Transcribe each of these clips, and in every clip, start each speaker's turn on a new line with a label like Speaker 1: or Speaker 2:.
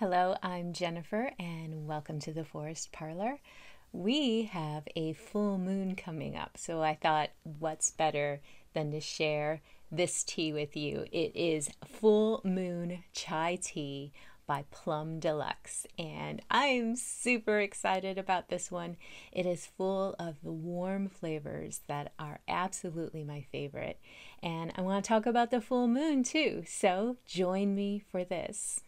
Speaker 1: Hello, I'm Jennifer, and welcome to the Forest Parlour. We have a full moon coming up, so I thought, what's better than to share this tea with you? It is Full Moon Chai Tea by Plum Deluxe, and I'm super excited about this one. It is full of the warm flavors that are absolutely my favorite, and I want to talk about the full moon too, so join me for this.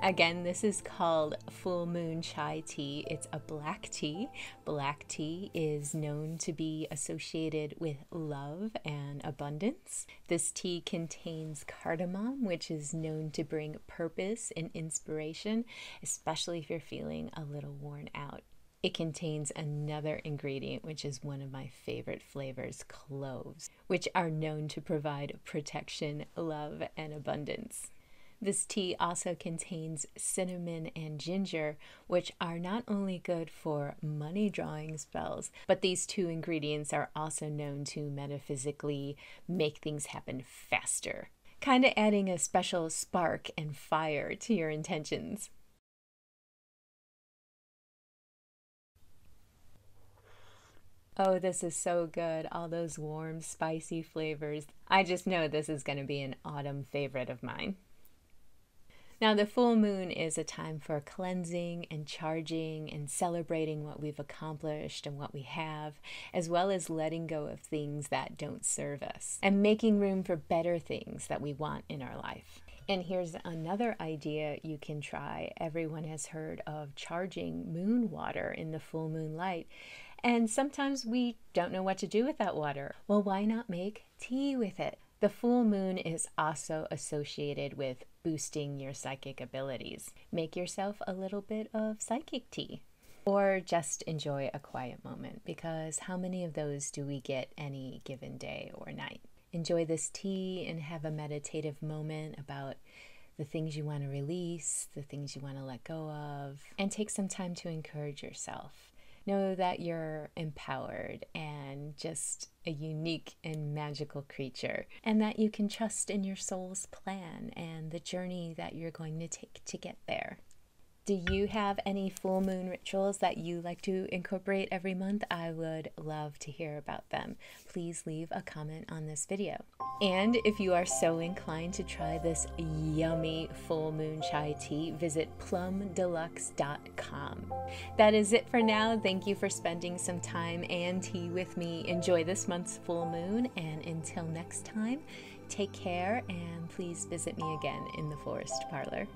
Speaker 1: Again, this is called Full Moon Chai Tea. It's a black tea. Black tea is known to be associated with love and abundance. This tea contains cardamom, which is known to bring purpose and inspiration, especially if you're feeling a little worn out. It contains another ingredient, which is one of my favorite flavors cloves, which are known to provide protection, love, and abundance. This tea also contains cinnamon and ginger, which are not only good for money drawing spells, but these two ingredients are also known to metaphysically make things happen faster, kind of adding a special spark and fire to your intentions. Oh, this is so good. All those warm, spicy flavors. I just know this is going to be an autumn favorite of mine. Now, the full moon is a time for cleansing and charging and celebrating what we've accomplished and what we have, as well as letting go of things that don't serve us and making room for better things that we want in our life. And here's another idea you can try. Everyone has heard of charging moon water in the full moon light. And sometimes we don't know what to do with that water. Well, why not make tea with it? The full moon is also associated with boosting your psychic abilities. Make yourself a little bit of psychic tea. Or just enjoy a quiet moment because how many of those do we get any given day or night? Enjoy this tea and have a meditative moment about the things you want to release, the things you want to let go of, and take some time to encourage yourself. Know that you're empowered and just a unique and magical creature, and that you can trust in your soul's plan and the journey that you're going to take to get there. Do you have any full moon rituals that you like to incorporate every month? I would love to hear about them. Please leave a comment on this video. And if you are so inclined to try this yummy full moon chai tea, visit plumdeluxe.com. That is it for now. Thank you for spending some time and tea with me. Enjoy this month's full moon, and until next time, take care and please visit me again in the forest parlour.